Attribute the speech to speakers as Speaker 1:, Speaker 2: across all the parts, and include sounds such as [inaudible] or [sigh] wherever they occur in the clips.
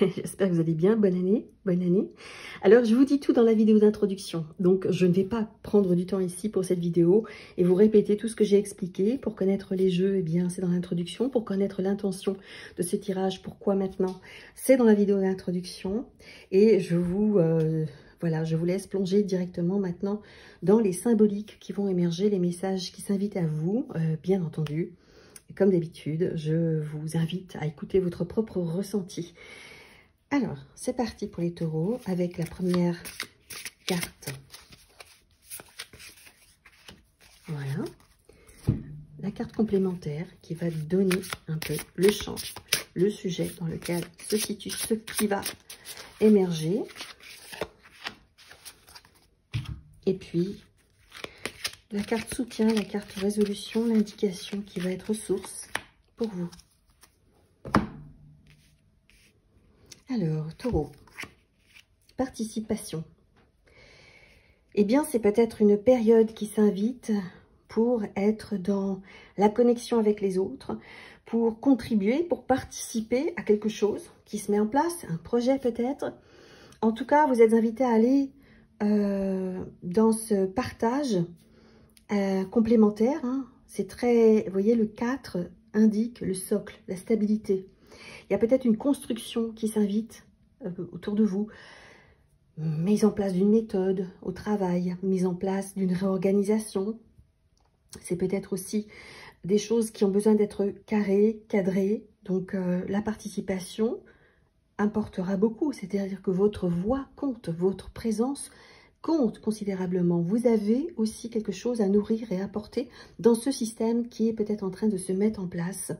Speaker 1: [laughs] j'espère que vous allez bien. Bonne année, bonne année. Alors, je vous dis tout dans la vidéo d'introduction. Donc, je ne vais pas prendre du temps ici pour cette vidéo et vous répéter tout ce que j'ai expliqué. Pour connaître les jeux, eh bien, c'est dans l'introduction. Pour connaître l'intention de ce tirage, pourquoi maintenant, c'est dans la vidéo d'introduction. Et je vous... Euh, voilà, je vous laisse plonger directement maintenant dans les symboliques qui vont émerger, les messages qui s'invitent à vous, euh, bien entendu. Comme d'habitude, je vous invite à écouter votre propre ressenti. Alors, c'est parti pour les taureaux avec la première carte. Voilà. La carte complémentaire qui va donner un peu le champ, le sujet dans lequel se situe ce qui va émerger. Et puis, la carte soutien, la carte résolution, l'indication qui va être source pour vous. Alors, taureau, participation. Eh bien, c'est peut-être une période qui s'invite pour être dans la connexion avec les autres, pour contribuer, pour participer à quelque chose qui se met en place, un projet peut-être. En tout cas, vous êtes invité à aller euh, dans ce partage euh, complémentaire. Hein. C'est très, vous voyez, le 4 indique le socle, la stabilité. Il y a peut-être une construction qui s'invite euh, autour de vous. Mise en place d'une méthode au travail, mise en place d'une réorganisation. C'est peut-être aussi des choses qui ont besoin d'être carrées, cadrées. Donc la participation, importera beaucoup, c'est-à-dire que votre voix compte, votre présence compte considérablement. Vous avez aussi quelque chose à nourrir et apporter dans ce système qui est peut-être en train de se mettre en place.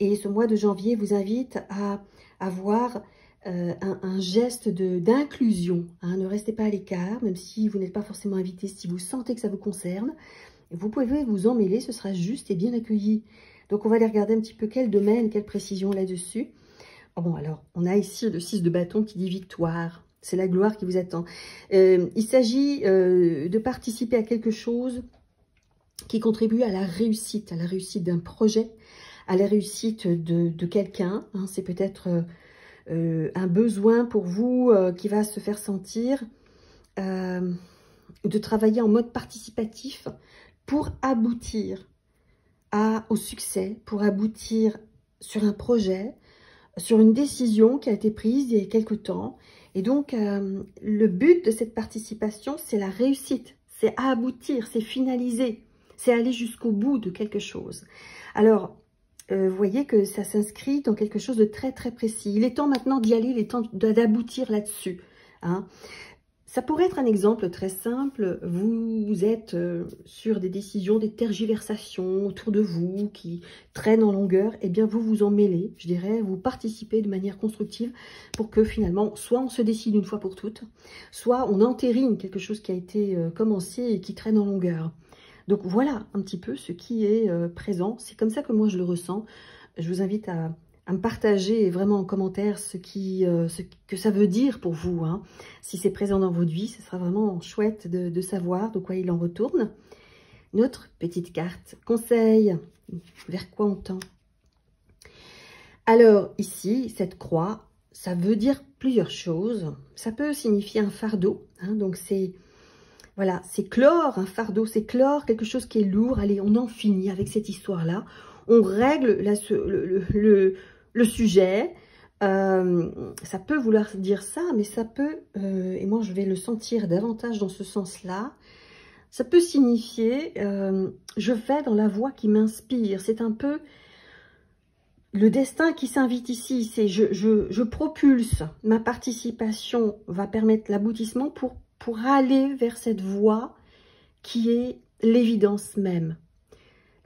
Speaker 1: Et ce mois de janvier vous invite à avoir euh, un, geste d'inclusion. Hein. Ne restez pas à l'écart, même si vous n'êtes pas forcément invité, si vous sentez que ça vous concerne. Vous pouvez vous emmêler, ce sera juste et bien accueilli. Donc on va aller regarder un petit peu quel domaine, quelle précision là-dessus. Oh, bon, alors, on a ici le 6 de bâton qui dit victoire. C'est la gloire qui vous attend. Euh, il s'agit euh, de participer à quelque chose qui contribue à la réussite, à la réussite d'un projet, à la réussite de, quelqu'un. Hein. C'est peut-être euh, un besoin pour vous qui va se faire sentir de travailler en mode participatif pour aboutir au succès, pour aboutir sur un projet, sur une décision qui a été prise il y a quelque temps. Et donc, euh, le but de cette participation, c'est la réussite, c'est aboutir, c'est finaliser, c'est aller jusqu'au bout de quelque chose. Alors, euh, vous voyez que ça s'inscrit dans quelque chose de très très précis. Il est temps maintenant d'y aller, il est temps d'aboutir là-dessus. Hein. Ça pourrait être un exemple très simple. Vous êtes euh, sur des décisions, des tergiversations autour de vous qui traînent en longueur. Eh bien, vous vous en mêlez, je dirais. Vous participez de manière constructive pour que finalement, soit on se décide une fois pour toutes, soit on entérine quelque chose qui a été euh, commencé et qui traîne en longueur. Donc voilà un petit peu ce qui est euh, présent. C'est comme ça que moi je le ressens. Je vous invite à à me partager vraiment en commentaire ce, qui, euh, ce que ça veut dire pour vous. Hein. Si c'est présent dans votre vie, ce sera vraiment chouette de, savoir de quoi il en retourne. Notre petite carte conseil, vers quoi on tend? Alors ici, cette croix, ça veut dire plusieurs choses. Ça peut signifier un fardeau, hein. donc c'est voilà, c'est clore un fardeau, c'est clore quelque chose qui est lourd. Allez, on en finit avec cette histoire-là. On règle la, le, le sujet. Euh, ça peut vouloir dire ça, mais ça peut, euh, et moi je vais le sentir davantage dans ce sens-là, ça peut signifier euh, je vais dans la voie qui m'inspire. C'est un peu le destin qui s'invite ici. C'est je, je, propulse, ma participation va permettre l'aboutissement pour, pour aller vers cette voie qui est l'évidence même.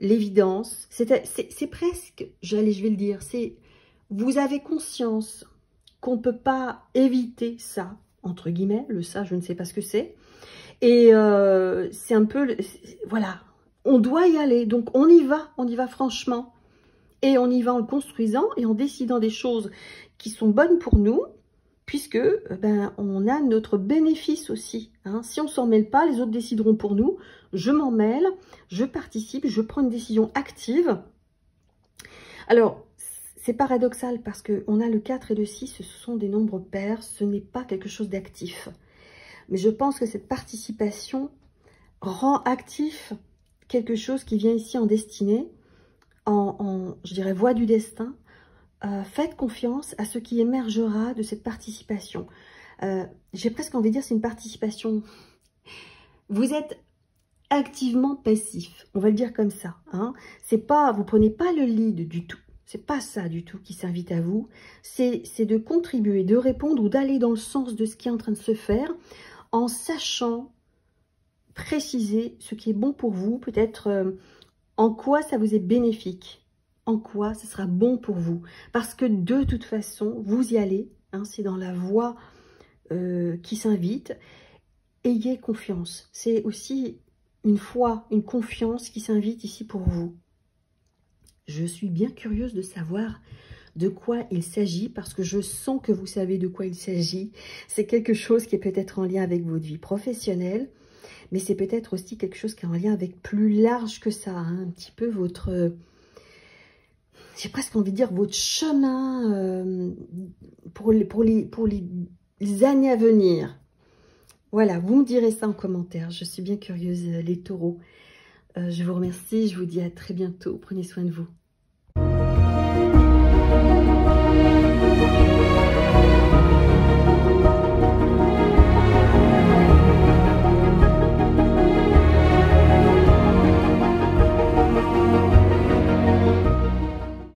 Speaker 1: L'évidence, c'est presque, j'allais, je vais le dire, c'est vous avez conscience qu'on ne peut pas éviter ça, entre guillemets, le ça, je ne sais pas ce que c'est. Et euh, c'est un peu, voilà, on doit y aller, donc on y va, on y va franchement. Et on y va en le construisant et en décidant des choses qui sont bonnes pour nous, puisque ben, on a notre bénéfice aussi. Hein. Si on s'en mêle pas, les autres décideront pour nous. Je m'en mêle, je participe, je prends une décision active. Alors, c'est paradoxal parce qu'on a le 4 et le 6, ce sont des nombres pairs, ce n'est pas quelque chose d'actif. Mais je pense que cette participation rend actif quelque chose qui vient ici en destinée, en, je dirais, voie du destin. Euh, faites confiance à ce qui émergera de cette participation. Euh, j'ai presque envie de dire c'est une participation. Vous êtes activement passif, on va le dire comme ça. Hein. C'est pas, vous prenez pas le lead du tout. C'est pas ça du tout qui s'invite à vous. C'est de contribuer, de répondre ou d'aller dans le sens de ce qui est en train de se faire en sachant préciser ce qui est bon pour vous, peut-être euh, en quoi ça vous est bénéfique, en quoi ce sera bon pour vous. Parce que de toute façon, vous y allez, hein, c'est dans la voie euh, qui s'invite. Ayez confiance. C'est aussi une foi, une confiance qui s'invite ici pour vous. Je suis bien curieuse de savoir de quoi il s'agit parce que je sens que vous savez de quoi il s'agit. C'est quelque chose qui est peut-être en lien avec votre vie professionnelle, mais c'est peut-être aussi quelque chose qui est en lien avec plus large que ça, hein, un petit peu votre... J'ai presque envie de dire votre chemin euh, pour, les, années à venir. Voilà, vous me direz ça en commentaire. Je suis bien curieuse, les taureaux. Euh, je vous remercie, je vous dis à très bientôt. Prenez soin de vous.